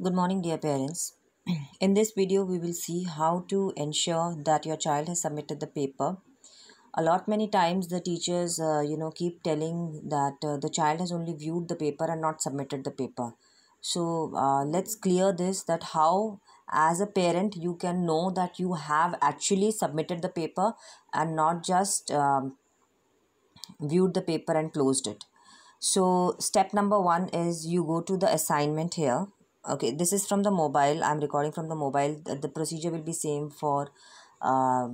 Good morning, dear parents. In this video, we will see how to ensure that your child has submitted the paper. A lot many times, the teachers, uh, you know, keep telling that uh, the child has only viewed the paper and not submitted the paper. So uh, let's clear this. That how, as a parent, you can know that you have actually submitted the paper and not just um, viewed the paper and closed it. So step number one is you go to the assignment here okay this is from the mobile. I'm recording from the mobile. The, the procedure will be same for uh,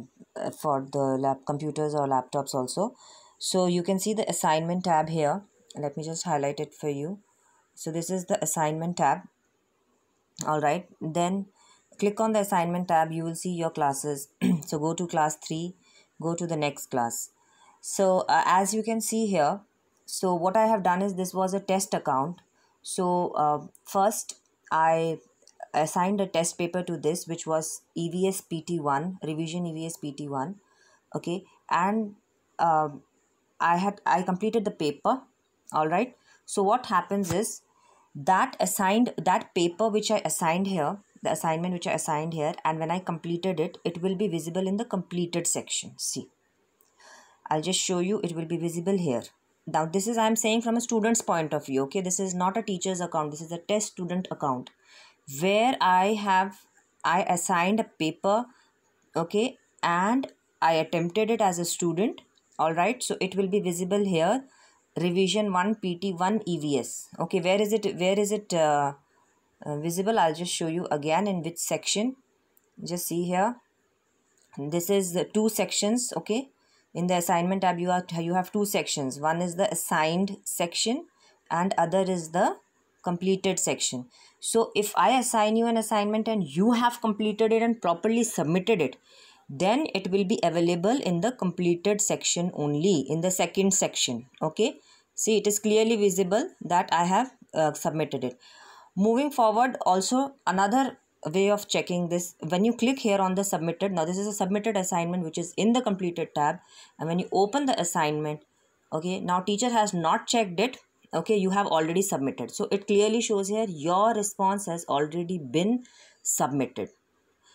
for the lap computers or laptops also. So you can see the assignment tab here. Let me just highlight it for you. So this is the assignment tab. All right. Then click on the assignment tab. You will see your classes. So go to class 3 go to the next class. So uh, as you can see here so what i have done is this was a test account. So uh, first I assigned a test paper to this which was EVS PT1 revision EVS PT1 okay? And uh, I had I completed the paper all right so what happens is that assigned that paper which I assigned here the assignment which I assigned here and when I completed it it will be visible in the completed section. See? I'll just show you it will be visible here now this is i'm saying from a student's point of view okay? This is not a teacher's account. This is a test student account. Where i have i assigned a paper okay? And i attempted it as a student all right? So it will be visible here. Revision 1 pt1 evs okay? Where is it where is it uh, uh, visible? I'll just show you again in which section. Just see here. This is the two sections okay in the assignment tab you, are, you have two sections. One is the assigned section and other is the completed section. So if i assign you an assignment and you have completed it and properly submitted it then it will be available in the completed section only in the second section okay? See it is clearly visible that i have uh, submitted it. Moving forward also another way of checking this when you click here on the submitted now this is a submitted assignment which is in the completed tab and when you open the assignment okay now teacher has not checked it okay you have already submitted. So it clearly shows here your response has already been submitted.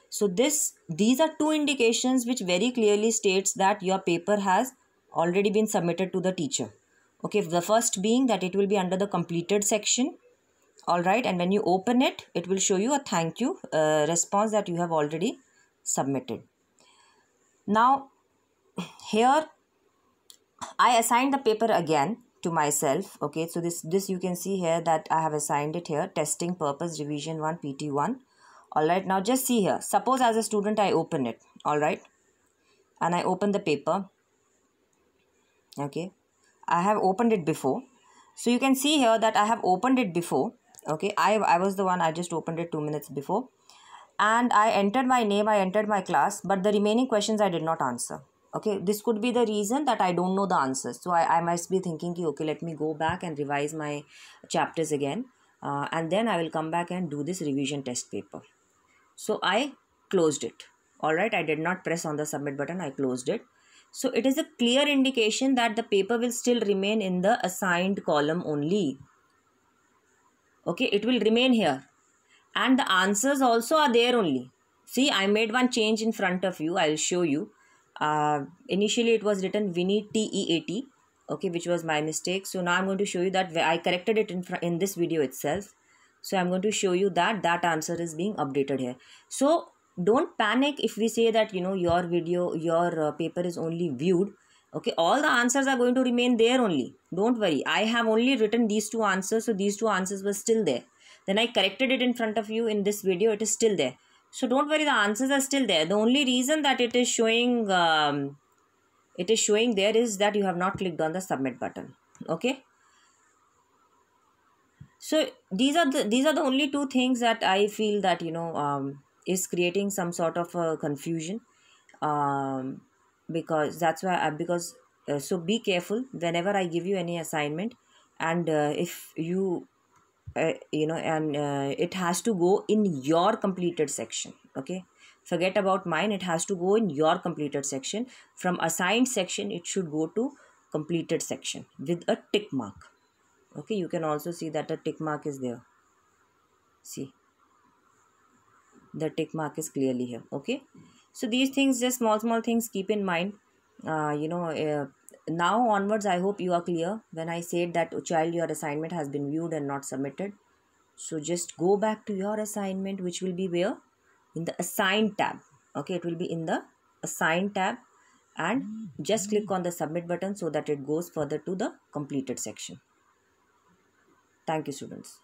So this these are two indications which very clearly states that your paper has already been submitted to the teacher. Okay the first being that it will be under the completed section all right and when you open it it will show you a thank you uh, response that you have already submitted. Now here i assigned the paper again to myself okay? So this this you can see here that i have assigned it here testing purpose revision 1 pt1 all right now just see here. Suppose as a student i open it all right? And i open the paper okay? I have opened it before. So you can see here that i have opened it before okay i i was the one i just opened it 2 minutes before. And i entered my name i entered my class but the remaining questions i did not answer. Okay this could be the reason that i don't know the answers. So i, I must be thinking okay let me go back and revise my chapters again uh, and then i will come back and do this revision test paper. So i closed it. All right i did not press on the submit button i closed it. So it is a clear indication that the paper will still remain in the assigned column only okay it will remain here. And the answers also are there only. See i made one change in front of you. I'll show you. Uh, initially it was written Vinny T-E-A-T okay which was my mistake. So now i'm going to show you that i corrected it in, in this video itself. So i'm going to show you that that answer is being updated here. So don't panic if we say that you know your video your uh, paper is only viewed okay all the answers are going to remain there only. Don't worry. I have only written these two answers so these two answers were still there. Then i corrected it in front of you in this video it is still there. So don't worry the answers are still there. The only reason that it is showing um, it is showing there is that you have not clicked on the submit button. Okay? So these are the these are the only two things that i feel that you know um, is creating some sort of a confusion. Um, because that's why I, because uh, so be careful whenever i give you any assignment and uh, if you uh, you know and uh, it has to go in your completed section okay? Forget about mine it has to go in your completed section. From assigned section it should go to completed section with a tick mark okay? You can also see that a tick mark is there. See? The tick mark is clearly here okay so these things just small small things keep in mind. Uh, you know uh, now onwards i hope you are clear. When i said that child your assignment has been viewed and not submitted. So just go back to your assignment which will be where? In the assign tab. Okay it will be in the assign tab. And just click on the submit button so that it goes further to the completed section. Thank you students